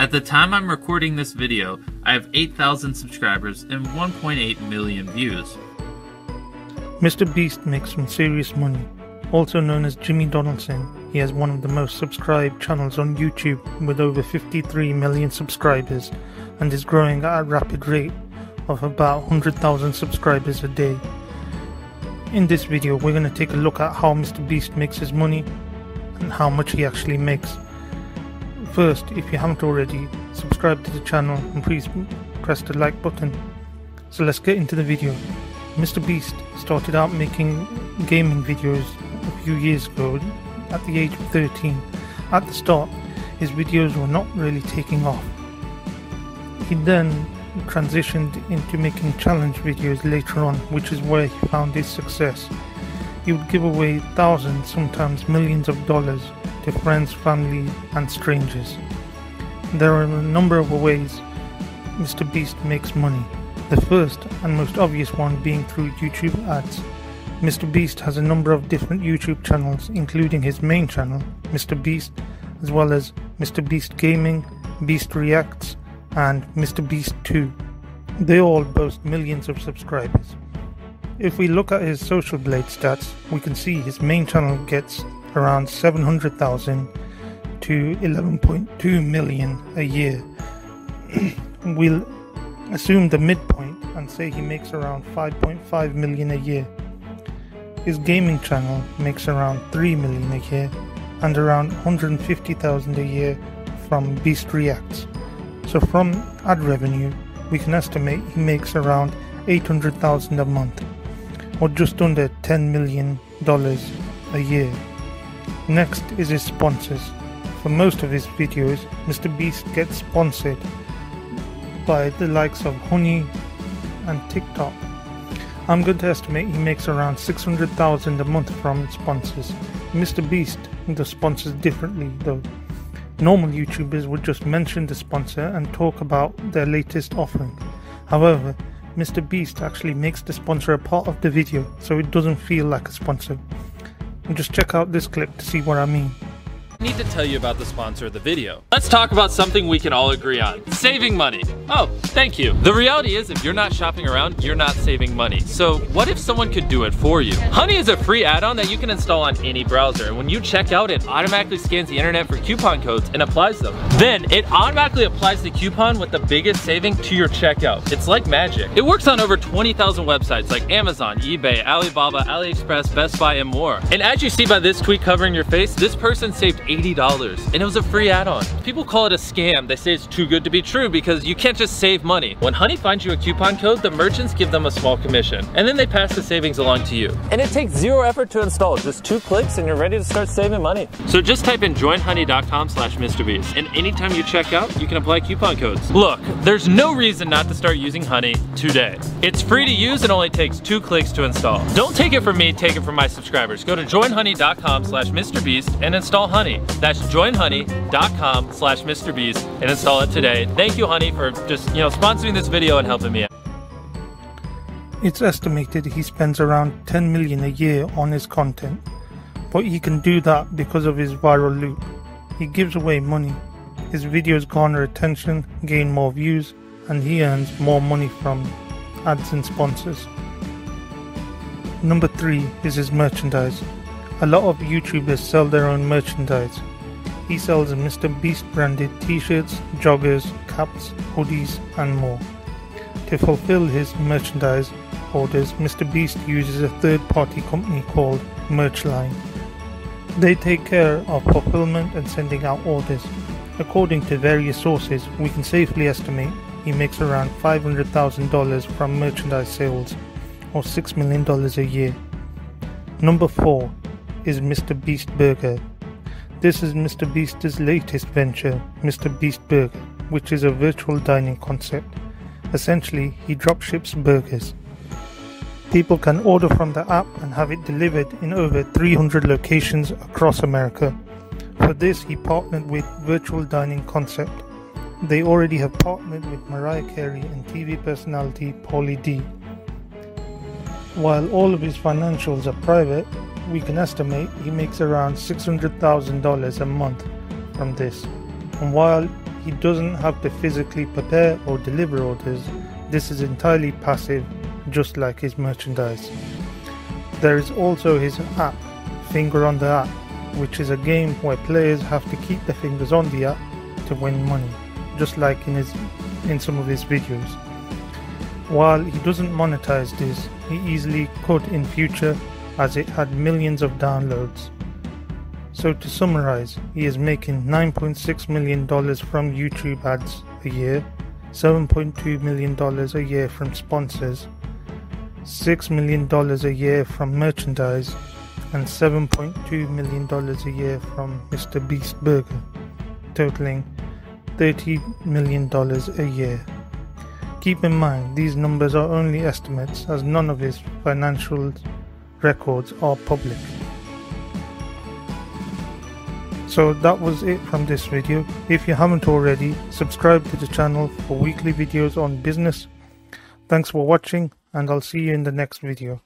At the time I'm recording this video, I have 8,000 subscribers and 1.8 million views. Mr. Beast makes some serious money. Also known as Jimmy Donaldson, he has one of the most subscribed channels on YouTube with over 53 million subscribers and is growing at a rapid rate of about 100,000 subscribers a day. In this video, we're going to take a look at how Mr. Beast makes his money and how much he actually makes. First, if you haven't already, subscribe to the channel and please press the like button. So let's get into the video. Mr. Beast started out making gaming videos a few years ago at the age of 13. At the start, his videos were not really taking off. He then transitioned into making challenge videos later on, which is where he found his success. He would give away thousands, sometimes millions of dollars to friends, family, and strangers. There are a number of ways Mr. Beast makes money. The first and most obvious one being through YouTube ads. Mr. Beast has a number of different YouTube channels, including his main channel, Mr. Beast, as well as Mr. Beast Gaming, Beast Reacts, and Mr. Beast 2. They all boast millions of subscribers. If we look at his Social Blade stats, we can see his main channel gets around 700,000 to 11.2 million a year. we'll assume the midpoint and say he makes around 5.5 million a year. His gaming channel makes around 3 million a year and around 150,000 a year from Beast Reacts. So from ad revenue, we can estimate he makes around 800,000 a month or just under 10 million dollars a year. Next is his sponsors. For most of his videos, Mr. Beast gets sponsored by the likes of Honey and TikTok. I'm going to estimate he makes around 600,000 a month from sponsors. Mr. Beast does sponsors differently though. Normal YouTubers would just mention the sponsor and talk about their latest offering. However, Mr. Beast actually makes the sponsor a part of the video so it doesn't feel like a sponsor. Just check out this clip to see what I mean. I need to tell you about the sponsor of the video. Let's talk about something we can all agree on. Saving money. Oh, thank you. The reality is if you're not shopping around, you're not saving money. So what if someone could do it for you? Honey is a free add-on that you can install on any browser. And when you check out, it automatically scans the internet for coupon codes and applies them. Then it automatically applies the coupon with the biggest saving to your checkout. It's like magic. It works on over 20,000 websites like Amazon, eBay, Alibaba, AliExpress, Best Buy, and more. And as you see by this tweet covering your face, this person saved $80 and it was a free add-on. People call it a scam. They say it's too good to be true because you can't just save money. When Honey finds you a coupon code, the merchants give them a small commission and then they pass the savings along to you. And it takes zero effort to install. Just two clicks and you're ready to start saving money. So just type in joinhoney.com slash MrBeast and anytime you check out, you can apply coupon codes. Look, there's no reason not to start using Honey today. It's free to use and only takes two clicks to install. Don't take it from me, take it from my subscribers. Go to joinhoney.com slash MrBeast and install Honey. That's joinhoney.com slash MrBeast and install it today. Thank you, Honey, for just, you know, sponsoring this video and helping me out. It's estimated he spends around 10 million a year on his content, but he can do that because of his viral loop. He gives away money. His videos garner attention, gain more views, and he earns more money from ads and sponsors. Number 3 is his merchandise. A lot of YouTubers sell their own merchandise. He sells Mr. Beast branded t-shirts, joggers, caps, hoodies and more. To fulfill his merchandise orders, Mr. Beast uses a third-party company called Merchline. They take care of fulfillment and sending out orders. According to various sources, we can safely estimate he makes around $500,000 from merchandise sales, or $6 million a year. Number 4 is Mr. Beast Burger. This is Mr. Beast's latest venture, Mr. Beast Burger, which is a virtual dining concept. Essentially, he dropships burgers. People can order from the app and have it delivered in over 300 locations across America. For this, he partnered with Virtual Dining Concept. They already have partnered with Mariah Carey and TV personality Pauly D. While all of his financials are private, we can estimate he makes around $600,000 a month from this. And while he doesn't have to physically prepare or deliver orders. This is entirely passive, just like his merchandise. There is also his app, Finger on the App, which is a game where players have to keep their fingers on the app to win money, just like in his in some of his videos. While he doesn't monetize this, he easily could in future as it had millions of downloads. So to summarize, he is making $9.6 million from YouTube ads a year, $7.2 million a year from sponsors, $6 million a year from merchandise, and $7.2 million a year from Mr. Beast Burger, totaling $30 million a year. Keep in mind, these numbers are only estimates as none of his financial records are public. So that was it from this video. If you haven't already, subscribe to the channel for weekly videos on business. Thanks for watching and I'll see you in the next video.